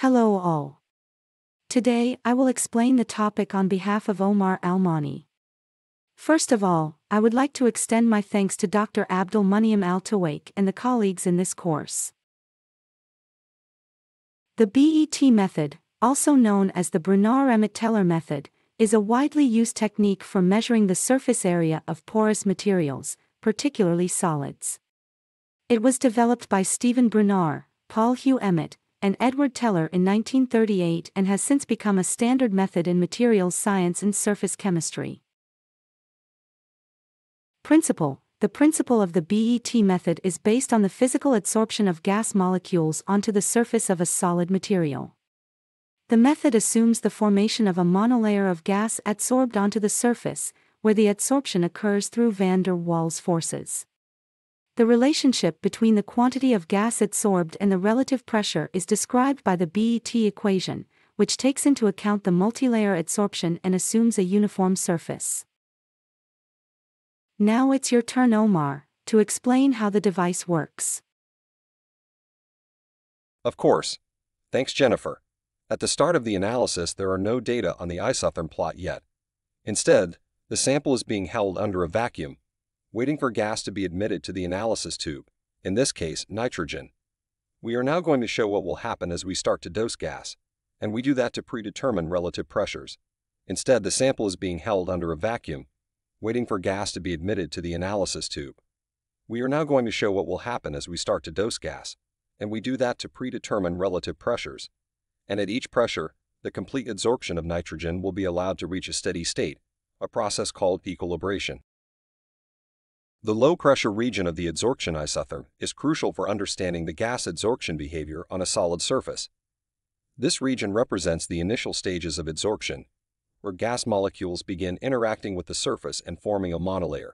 Hello all. Today I will explain the topic on behalf of Omar Almani. First of all, I would like to extend my thanks to Dr. Abdul Muniam Al Tawaik and the colleagues in this course. The BET method, also known as the Brunauer-Emmett-Teller method, is a widely used technique for measuring the surface area of porous materials, particularly solids. It was developed by Stephen Brunauer, Paul Hugh Emmett, and Edward Teller in 1938 and has since become a standard method in materials science and surface chemistry. Principle The principle of the BET method is based on the physical adsorption of gas molecules onto the surface of a solid material. The method assumes the formation of a monolayer of gas adsorbed onto the surface, where the adsorption occurs through van der Waals forces. The relationship between the quantity of gas adsorbed and the relative pressure is described by the BET equation, which takes into account the multilayer adsorption and assumes a uniform surface. Now it's your turn, Omar, to explain how the device works. Of course. Thanks, Jennifer. At the start of the analysis, there are no data on the isotherm plot yet. Instead, the sample is being held under a vacuum, waiting for gas to be admitted to the analysis tube, in this case, nitrogen. We are now going to show what will happen as we start to dose gas, and we do that to predetermine relative pressures. Instead, the sample is being held under a vacuum, waiting for gas to be admitted to the analysis tube. We are now going to show what will happen as we start to dose gas, and we do that to predetermine relative pressures. And at each pressure, the complete adsorption of nitrogen will be allowed to reach a steady state, a process called equilibration. The low-pressure region of the adsorption isotherm is crucial for understanding the gas adsorption behavior on a solid surface. This region represents the initial stages of adsorption, where gas molecules begin interacting with the surface and forming a monolayer.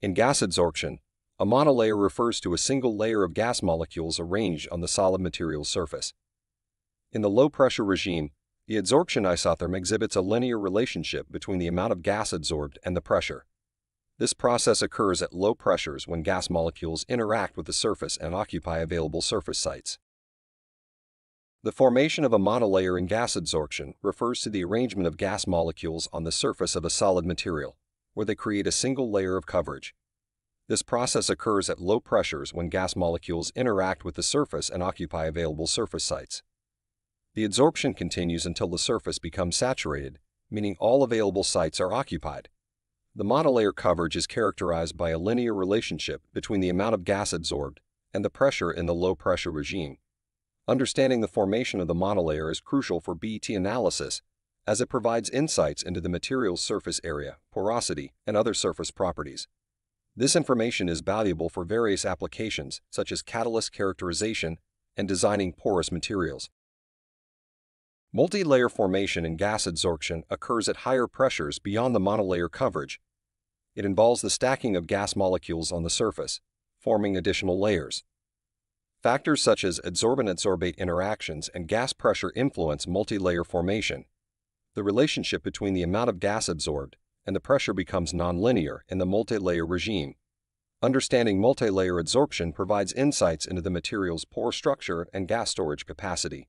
In gas adsorption, a monolayer refers to a single layer of gas molecules arranged on the solid material's surface. In the low-pressure regime, the adsorption isotherm exhibits a linear relationship between the amount of gas adsorbed and the pressure. This process occurs at low pressures when gas molecules interact with the surface and occupy available surface sites. The formation of a monolayer in gas adsorption refers to the arrangement of gas molecules on the surface of a solid material, where they create a single layer of coverage. This process occurs at low pressures when gas molecules interact with the surface and occupy available surface sites. The adsorption continues until the surface becomes saturated, meaning all available sites are occupied. The monolayer coverage is characterized by a linear relationship between the amount of gas absorbed and the pressure in the low-pressure regime. Understanding the formation of the monolayer is crucial for BET analysis as it provides insights into the material's surface area, porosity, and other surface properties. This information is valuable for various applications such as catalyst characterization and designing porous materials. Multi-layer formation in gas adsorption occurs at higher pressures beyond the monolayer coverage it involves the stacking of gas molecules on the surface, forming additional layers. Factors such as adsorbent-adsorbate interactions and gas pressure influence multi-layer formation. The relationship between the amount of gas absorbed and the pressure becomes nonlinear in the multi-layer regime. Understanding multi-layer adsorption provides insights into the material's pore structure and gas storage capacity.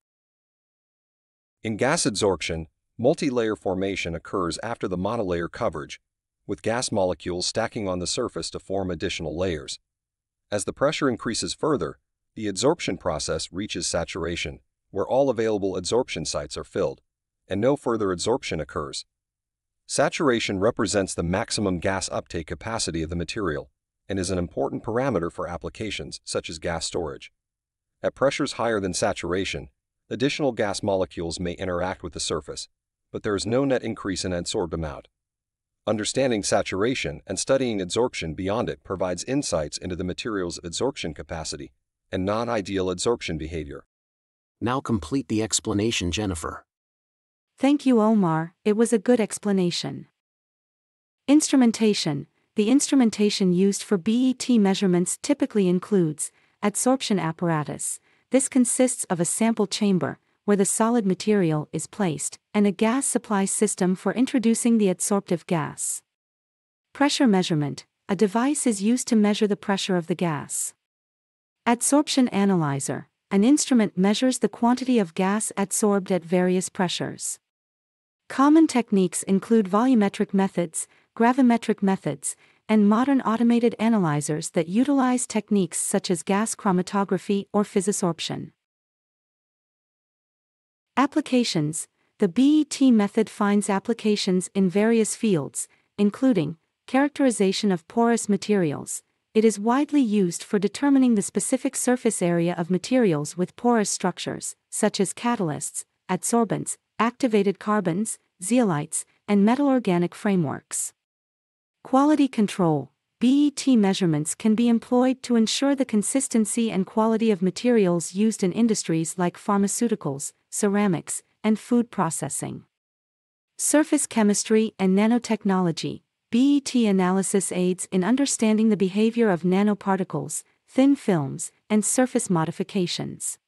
In gas adsorption, multi-layer formation occurs after the monolayer coverage with gas molecules stacking on the surface to form additional layers. As the pressure increases further, the adsorption process reaches saturation, where all available adsorption sites are filled, and no further adsorption occurs. Saturation represents the maximum gas uptake capacity of the material and is an important parameter for applications such as gas storage. At pressures higher than saturation, additional gas molecules may interact with the surface, but there is no net increase in adsorbed amount. Understanding saturation and studying adsorption beyond it provides insights into the material's adsorption capacity and non-ideal adsorption behavior. Now complete the explanation, Jennifer. Thank you, Omar, it was a good explanation. Instrumentation The instrumentation used for BET measurements typically includes adsorption apparatus. This consists of a sample chamber, where the solid material is placed, and a gas supply system for introducing the adsorptive gas. Pressure measurement a device is used to measure the pressure of the gas. Adsorption analyzer an instrument measures the quantity of gas adsorbed at various pressures. Common techniques include volumetric methods, gravimetric methods, and modern automated analyzers that utilize techniques such as gas chromatography or physisorption. Applications The BET method finds applications in various fields, including characterization of porous materials. It is widely used for determining the specific surface area of materials with porous structures, such as catalysts, adsorbents, activated carbons, zeolites, and metal organic frameworks. Quality control BET measurements can be employed to ensure the consistency and quality of materials used in industries like pharmaceuticals, ceramics, and food processing. Surface chemistry and nanotechnology BET analysis aids in understanding the behavior of nanoparticles, thin films, and surface modifications.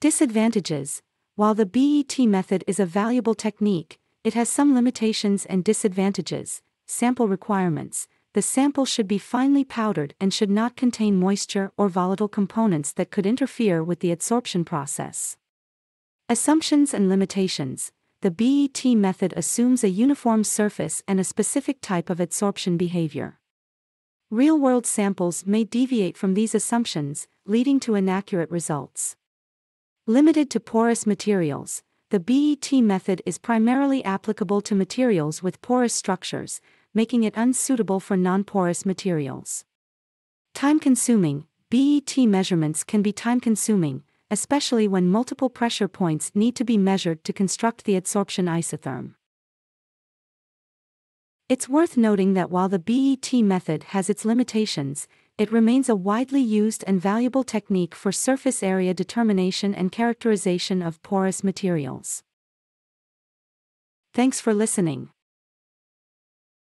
Disadvantages While the BET method is a valuable technique, it has some limitations and disadvantages. Sample requirements The sample should be finely powdered and should not contain moisture or volatile components that could interfere with the adsorption process. Assumptions and limitations The BET method assumes a uniform surface and a specific type of adsorption behavior. Real world samples may deviate from these assumptions, leading to inaccurate results. Limited to porous materials, the BET method is primarily applicable to materials with porous structures, making it unsuitable for non-porous materials. Time consuming, BET measurements can be time consuming, especially when multiple pressure points need to be measured to construct the adsorption isotherm. It's worth noting that while the BET method has its limitations, it remains a widely used and valuable technique for surface area determination and characterization of porous materials. Thanks for listening.